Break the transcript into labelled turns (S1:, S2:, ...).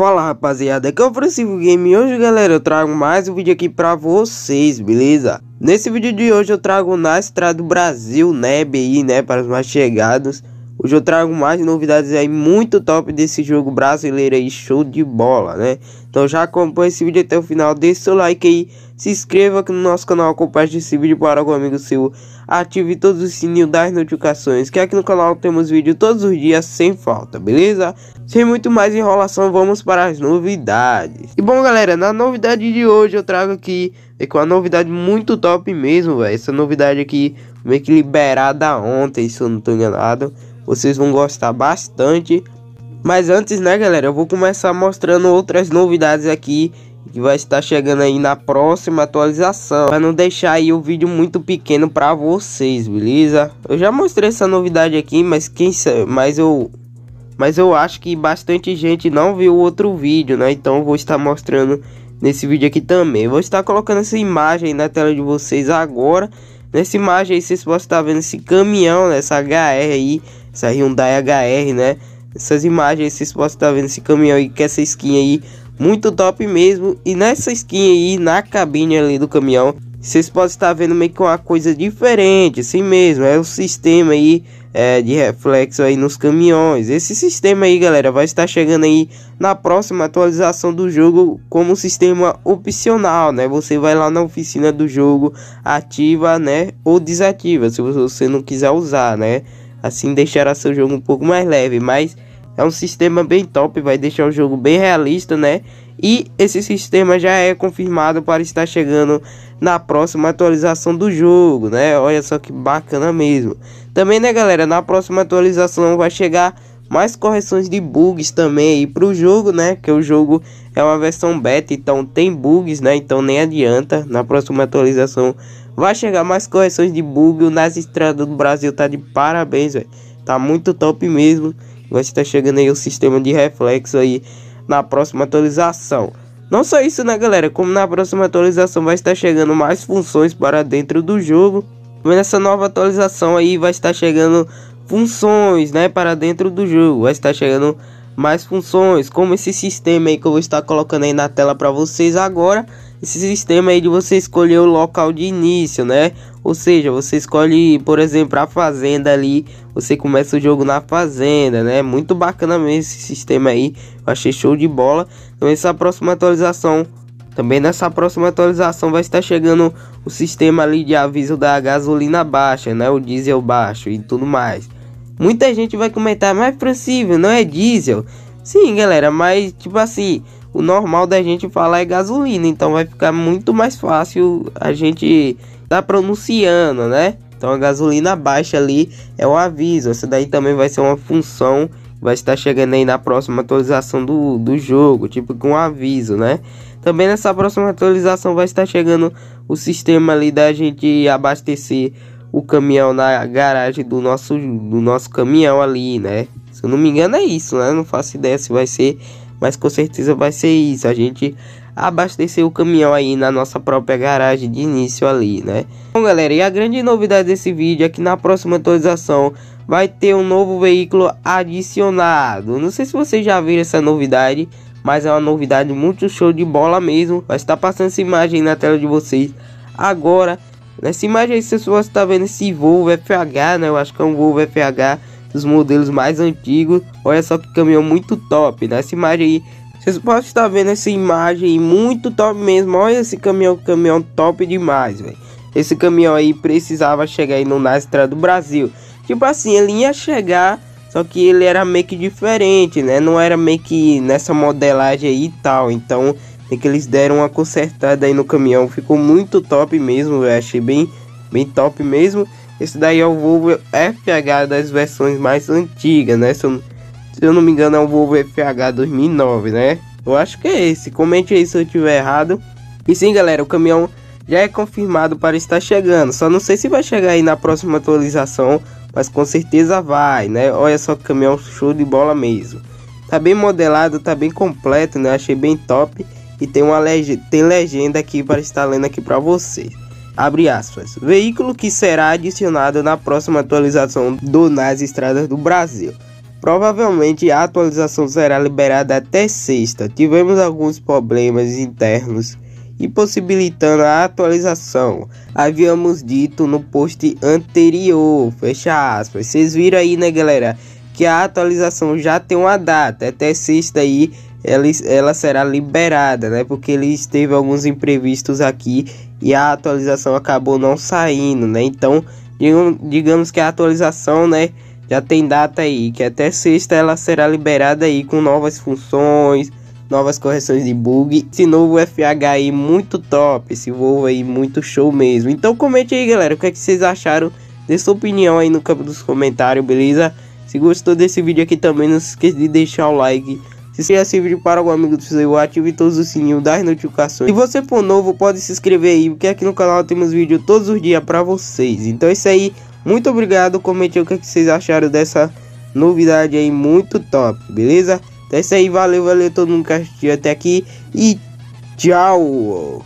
S1: Fala rapaziada, aqui é o Francisco Game e hoje galera eu trago mais um vídeo aqui pra vocês, beleza? Nesse vídeo de hoje eu trago na estrada do Brasil, né, BI, né, para os mais chegados Hoje eu trago mais novidades aí muito top desse jogo brasileiro aí, show de bola, né? Então já acompanha esse vídeo até o final, deixa seu like aí, se inscreva aqui no nosso canal, compartilhe esse vídeo para algum amigo seu, ative todos os sininhos das notificações, que aqui no canal temos vídeo todos os dias sem falta, beleza? Sem muito mais enrolação, vamos para as novidades. E bom galera, na novidade de hoje eu trago aqui é com uma novidade muito top mesmo, velho. Essa novidade aqui meio que liberada ontem, se eu não tô enganado. Vocês vão gostar bastante. Mas antes, né, galera, eu vou começar mostrando outras novidades aqui que vai estar chegando aí na próxima atualização. Para não deixar aí o vídeo muito pequeno para vocês, beleza? Eu já mostrei essa novidade aqui, mas quem mas eu mas eu acho que bastante gente não viu outro vídeo, né? Então vou estar mostrando nesse vídeo aqui também. Eu vou estar colocando essa imagem na tela de vocês agora. Nessa imagem aí vocês podem estar vendo esse caminhão, né? essa HR aí essa Hyundai HR, né? Essas imagens vocês podem estar vendo esse caminhão aí, que essa skin aí, muito top mesmo. E nessa skin aí, na cabine ali do caminhão, vocês podem estar vendo meio que uma coisa diferente, assim mesmo. É o sistema aí é, de reflexo aí nos caminhões. Esse sistema aí, galera, vai estar chegando aí na próxima atualização do jogo como sistema opcional, né? Você vai lá na oficina do jogo, ativa, né? Ou desativa, se você não quiser usar, né? assim deixará seu jogo um pouco mais leve, mas é um sistema bem top, vai deixar o jogo bem realista, né? E esse sistema já é confirmado para estar chegando na próxima atualização do jogo, né? Olha só que bacana mesmo. Também, né, galera, na próxima atualização vai chegar mais correções de bugs também para o jogo, né? Que o jogo é uma versão beta, então tem bugs, né? Então nem adianta. Na próxima atualização Vai chegar mais correções de bug. Nas estradas do Brasil tá de parabéns, velho. Tá muito top mesmo. Vai estar chegando aí o sistema de reflexo aí na próxima atualização. Não só isso, né, galera? Como na próxima atualização vai estar chegando mais funções para dentro do jogo. Nessa nova atualização aí vai estar chegando funções, né, para dentro do jogo. Vai estar chegando mais funções, como esse sistema aí que eu vou estar colocando aí na tela para vocês agora esse sistema aí de você escolher o local de início, né? Ou seja, você escolhe, por exemplo, a fazenda ali, você começa o jogo na fazenda, né? Muito bacana mesmo esse sistema aí, eu achei show de bola. Então essa próxima atualização, também nessa próxima atualização vai estar chegando o sistema ali de aviso da gasolina baixa, né? O diesel baixo e tudo mais. Muita gente vai comentar, mas Francível, não é diesel? Sim, galera, mas tipo assim, o normal da gente falar é gasolina, então vai ficar muito mais fácil a gente tá pronunciando, né? Então a gasolina baixa ali é o aviso. Essa daí também vai ser uma função vai estar chegando aí na próxima atualização do, do jogo, tipo com um aviso, né? Também nessa próxima atualização vai estar chegando o sistema ali da gente abastecer o caminhão na garagem do nosso do nosso caminhão ali, né? Se eu não me engano é isso, né? Não faço ideia se vai ser mas com certeza vai ser isso. A gente abastecer o caminhão aí na nossa própria garagem de início ali, né? Bom, galera, e a grande novidade desse vídeo é que na próxima atualização vai ter um novo veículo adicionado. Não sei se vocês já viram essa novidade, mas é uma novidade muito show de bola mesmo. Vai estar passando essa imagem na tela de vocês agora. Nessa imagem aí, vocês estão tá vendo esse Volvo FH, né? Eu acho que é um Volvo FH dos modelos mais antigos. Olha só que caminhão muito top. Nessa imagem aí, vocês podem estar vendo essa imagem muito top mesmo. Olha esse caminhão, caminhão top demais, velho. Esse caminhão aí precisava chegar aí no na estrada do Brasil. Tipo assim, ele ia chegar, só que ele era meio que diferente, né? Não era meio que nessa modelagem aí e tal. Então, é que eles deram uma consertada aí no caminhão. Ficou muito top mesmo, eu achei bem, bem top mesmo. Esse daí é o Volvo FH das versões mais antigas, né? Se eu, se eu não me engano é o Volvo FH 2009, né? Eu acho que é esse. Comente aí se eu tiver errado. E sim, galera, o caminhão já é confirmado para estar chegando. Só não sei se vai chegar aí na próxima atualização, mas com certeza vai, né? Olha só que caminhão show de bola mesmo. Tá bem modelado, tá bem completo, né? Achei bem top. E tem uma tem legenda aqui para estar lendo aqui para vocês. Abre aspas. Veículo que será adicionado na próxima atualização do Nas Estradas do Brasil. Provavelmente a atualização será liberada até sexta. Tivemos alguns problemas internos impossibilitando a atualização. Havíamos dito no post anterior, fecha aspas. Vocês viram aí, né, galera, que a atualização já tem uma data, até sexta aí ela, ela será liberada, né? Porque eles teve alguns imprevistos aqui e a atualização acabou não saindo, né? Então, digamos que a atualização, né, já tem data aí, que até sexta ela será liberada aí com novas funções, novas correções de bug. Esse novo FH aí muito top, esse Volvo aí muito show mesmo. Então comente aí, galera, o que, é que vocês acharam, dê sua opinião aí no campo dos comentários, beleza? Se gostou desse vídeo aqui também, não se esqueça de deixar o like. Se vídeo para algum amigo do seu, ative todos os sininhos das notificações. Se você for novo, pode se inscrever aí, porque aqui no canal temos vídeo todos os dias para vocês. Então é isso aí, muito obrigado, comente o que, é que vocês acharam dessa novidade aí muito top, beleza? Então é isso aí, valeu, valeu todo mundo que assistiu até aqui e tchau!